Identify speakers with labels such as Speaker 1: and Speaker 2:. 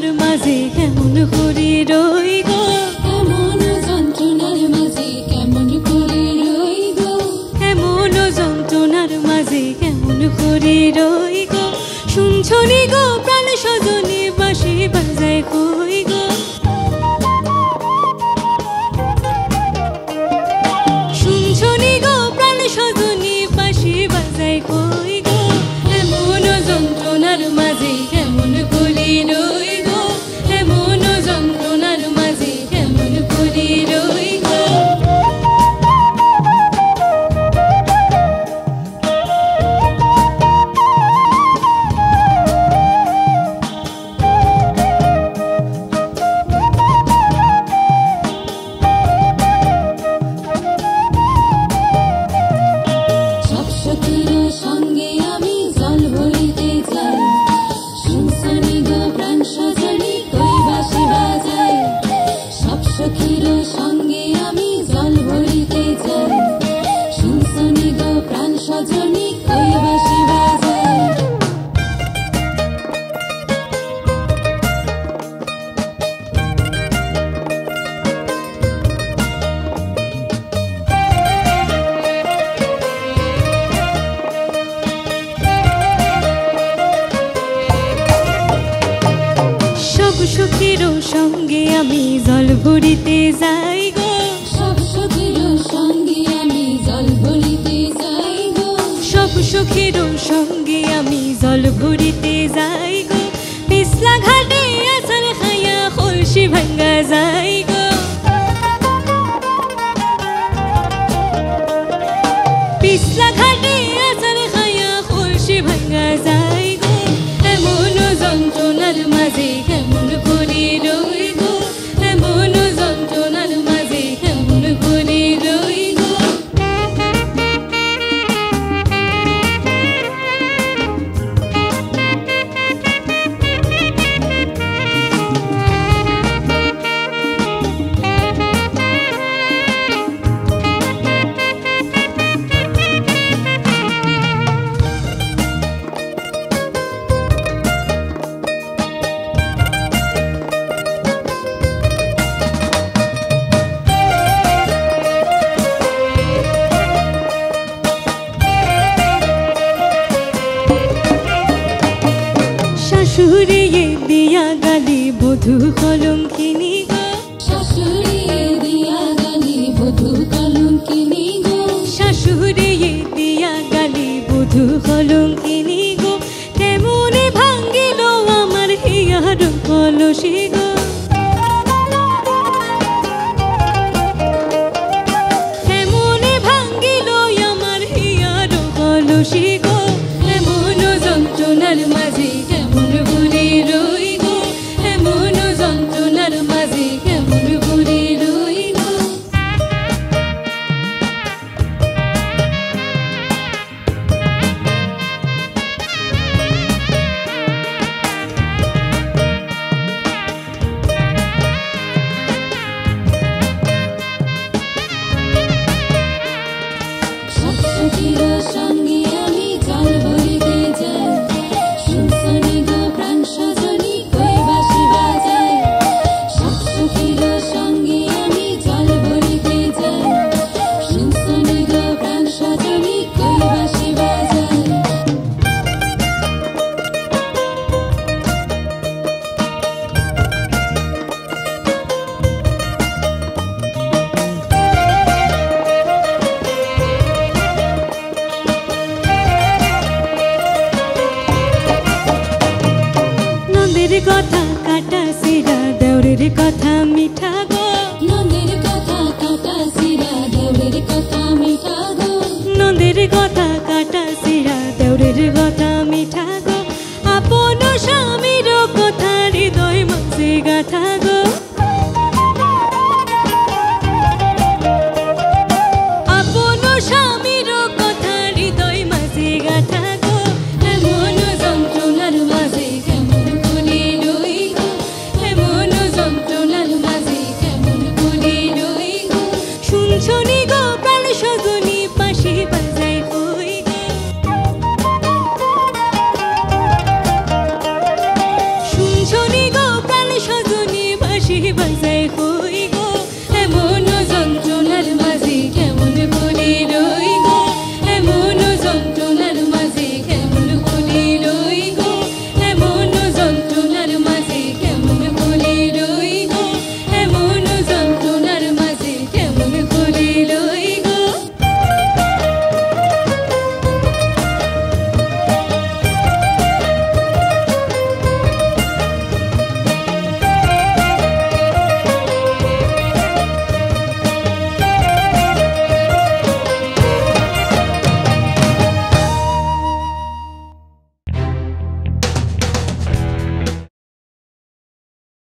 Speaker 1: যন্ত্রণার মাঝে কেমন করে রই গো?
Speaker 2: এমন যন্ত্রণার মাঝে কেমন করে রই গো?
Speaker 1: এমন যন্ত্রণার মাঝে কেমন করে রই গো? শুনছনি গো প্রাণ সজনে বাসি বাজায় কই গো?
Speaker 2: সুখের সঙ্গে আমি জল ভরিতে যাই গো। সব সুখীর সঙ্গে আমি জল ভরিতে যাই গো।
Speaker 1: সব সুখের সঙ্গে আমি জল ভরিতে যাই গো। পিছলা ঘাটে আসার খাইয়া খুশি ভাঙ্গা যাই গো। শাশুড়ি দিয়া গালি বধু কলঙ্কিনী গো।
Speaker 2: দিয়া গালি বধু কলঙ্কিনী গো।
Speaker 1: শাশুড়ি দিয়া গালি বধু কলঙ্কিনী গো। তেমনে ভাঙ্গিল আমার হিয়ার কলসি গো। তেমনে ভাঙ্গিল আমার হিয়ার কলসি গো। এমন যন্ত্রণার মাঝে
Speaker 2: সব সখীর সঙ্গে আমি
Speaker 1: কথা মিঠে